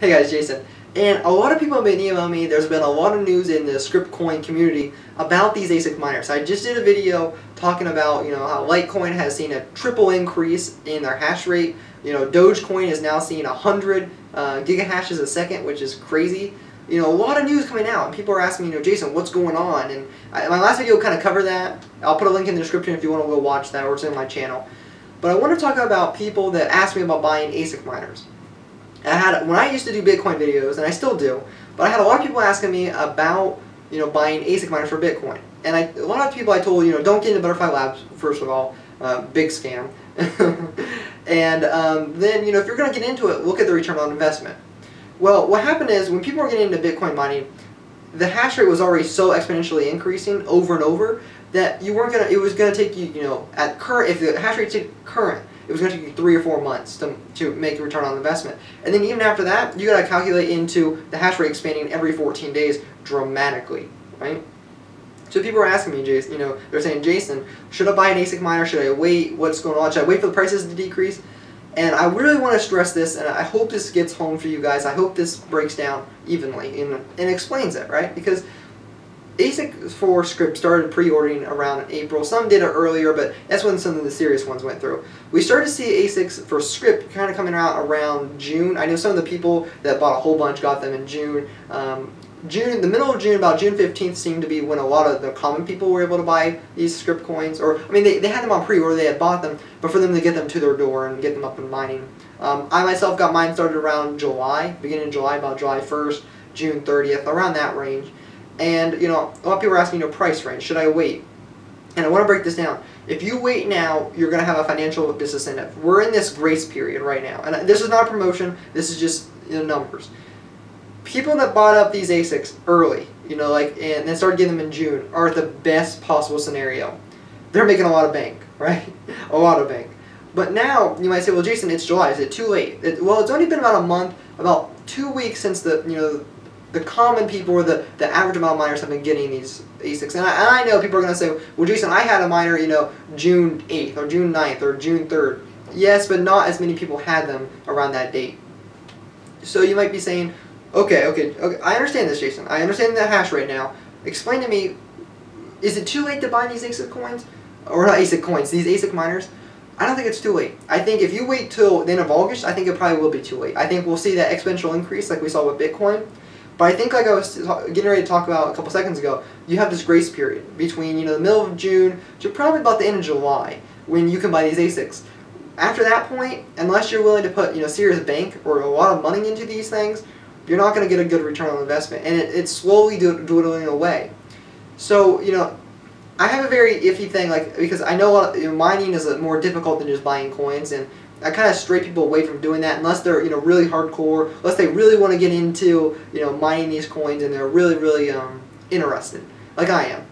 Hey guys, Jason. And a lot of people have been emailing me. There's been a lot of news in the Scryptcoin community about these ASIC miners. I just did a video talking about you know how Litecoin has seen a triple increase in their hash rate. You know, Dogecoin is now seeing 100 uh, gigahashes a second, which is crazy. You know, a lot of news coming out, and people are asking me, you know, Jason, what's going on? And I, my last video kind of covered that. I'll put a link in the description if you want to go watch that, or it's in my channel. But I want to talk about people that ask me about buying ASIC miners. I had when I used to do Bitcoin videos, and I still do, but I had a lot of people asking me about you know buying ASIC miners for Bitcoin, and I, a lot of people I told you know don't get into Butterfly Labs first of all, uh, big scam, and um, then you know if you're going to get into it, look at the return on investment. Well, what happened is when people were getting into Bitcoin mining, the hash rate was already so exponentially increasing over and over that you weren't gonna. It was gonna take you you know at current if the hash rate took current it was going to take you three or four months to, to make a return on investment. And then even after that, you got to calculate into the hash rate expanding every 14 days dramatically, right? So people are asking me, Jason, you know, they're saying, Jason, should I buy an ASIC miner? Should I wait? What's going on? Should I wait for the prices to decrease? And I really want to stress this, and I hope this gets home for you guys. I hope this breaks down evenly and, and explains it, right? Because ASIC for Scrypt started pre-ordering around April. Some did it earlier, but that's when some of the serious ones went through. We started to see ASICs for Scrypt kind of coming out around June. I know some of the people that bought a whole bunch got them in June. Um, June, the middle of June, about June 15th, seemed to be when a lot of the common people were able to buy these scrypt coins. Or, I mean, they, they had them on pre-order, they had bought them, but for them to get them to their door and get them up and mining. Um, I myself got mine started around July, beginning of July, about July 1st, June 30th, around that range. And, you know, a lot of people are asking, you know, price range. Should I wait? And I want to break this down. If you wait now, you're going to have a financial disincentive. We're in this grace period right now. And this is not a promotion. This is just you know, numbers. People that bought up these ASICs early, you know, like, and then started getting them in June, are the best possible scenario. They're making a lot of bank, right? a lot of bank. But now, you might say, well, Jason, it's July. Is it too late? It, well, it's only been about a month, about two weeks since the, you know, the common people or the, the average amount of miners have been getting these ASICs. And I, and I know people are going to say, well, Jason, I had a miner, you know, June 8th or June 9th or June 3rd. Yes, but not as many people had them around that date. So you might be saying, okay, okay, okay, I understand this, Jason. I understand the hash rate now. Explain to me, is it too late to buy these ASIC coins? Or not ASIC coins, these ASIC miners? I don't think it's too late. I think if you wait till the end of August, I think it probably will be too late. I think we'll see that exponential increase like we saw with Bitcoin. But I think, like I was getting ready to talk about a couple seconds ago, you have this grace period between you know the middle of June to probably about the end of July when you can buy these ASICs. After that point, unless you're willing to put you know serious bank or a lot of money into these things, you're not going to get a good return on investment, and it, it's slowly dwindling away. So you know, I have a very iffy thing like because I know, lot, you know mining is more difficult than just buying coins, and I kind of stray people away from doing that unless they're you know really hardcore, unless they really want to get into you know mining these coins and they're really really um, interested, like I am.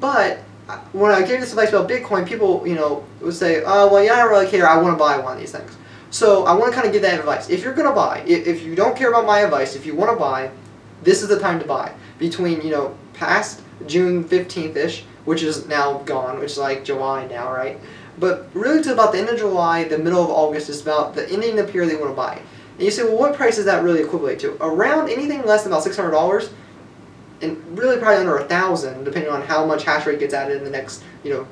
But uh, when I gave this advice about Bitcoin, people you know would say, oh well, yeah, I don't really care. I want to buy one of these things. So I want to kind of give that advice. If you're gonna buy, if, you don't care about my advice, if you want to buy, this is the time to buy. Between you know past June 15th ish, which is now gone, which is like July now, right? But really to about the end of July, the middle of August is about the ending of the period they want to buy. And you say, well, what price is that really equivalent to? Around anything less than about $600, and really probably under a thousand, depending on how much hash rate gets added in the next, you know,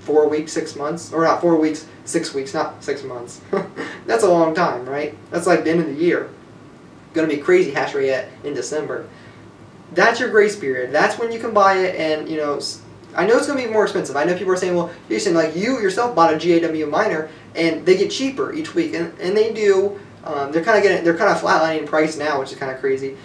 four weeks, six months, or not four weeks, six weeks, not six months. That's a long time, right? That's like the end of the year. Going to be crazy hash rate at, in December. That's your grace period. That's when you can buy it and, you know, I know it's going to be more expensive. I know people are saying, well, Jason, like you yourself bought a GAW miner, and they get cheaper each week, and, and they do. Um, they're kind of getting, they're kind of flatlining price now, which is kind of crazy.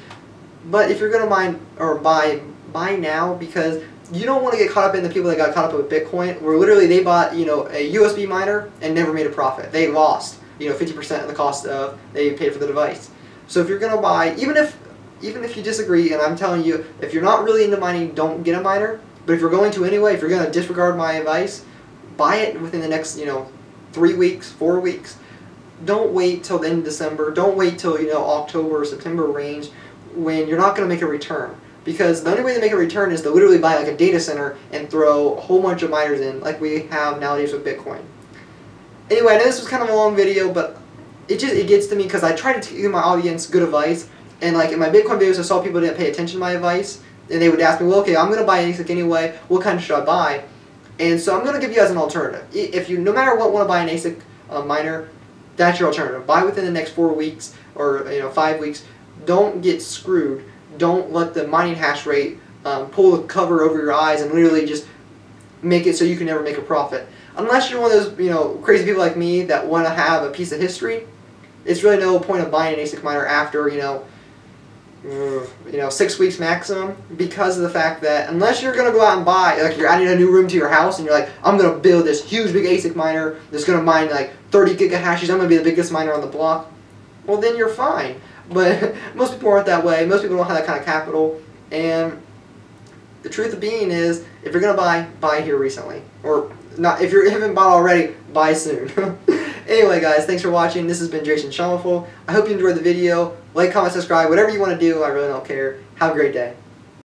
But if you're going to mine or buy, buy now because you don't want to get caught up in the people that got caught up with Bitcoin, where literally they bought, you know, a USB miner and never made a profit. They lost, you know, 50% of the cost of they paid for the device. So if you're going to buy, even if even if you disagree, and I'm telling you, if you're not really into mining, don't get a miner. But if you're going to anyway, if you're going to disregard my advice, buy it within the next, you know, three weeks, four weeks. Don't wait till the end of December. Don't wait till, you know, October or September range when you're not going to make a return. Because the only way to make a return is to literally buy like a data center and throw a whole bunch of miners in like we have nowadays with Bitcoin. Anyway, I know this was kind of a long video, but it just it gets to me because I try to give my audience good advice, and like in my Bitcoin videos, I saw people didn't pay attention to my advice, and they would ask me, well, okay, I'm gonna buy an ASIC anyway. What kind should I buy? And so I'm gonna give you guys an alternative. If you no matter what want to buy an ASIC uh, miner, that's your alternative. Buy within the next four weeks or you know five weeks. Don't get screwed. Don't let the mining hash rate um, pull the cover over your eyes and literally just make it so you can never make a profit. Unless you're one of those you know crazy people like me that want to have a piece of history, it's really no point of buying an ASIC miner after you know Mm, you know six weeks maximum because of the fact that unless you're gonna go out and buy like you're adding a new room to your house and you're like I'm gonna build this huge big ASIC miner that's gonna mine like 30 gigahashes I'm gonna be the biggest miner on the block well then you're fine but most people aren't that way most people don't have that kind of capital and the truth of being is, if you're gonna buy, buy here recently, or not. If you haven't bought already, buy soon. anyway, guys, thanks for watching. This has been Jason Schaumleffel. I hope you enjoyed the video. Like, comment, subscribe, whatever you want to do. I really don't care. Have a great day.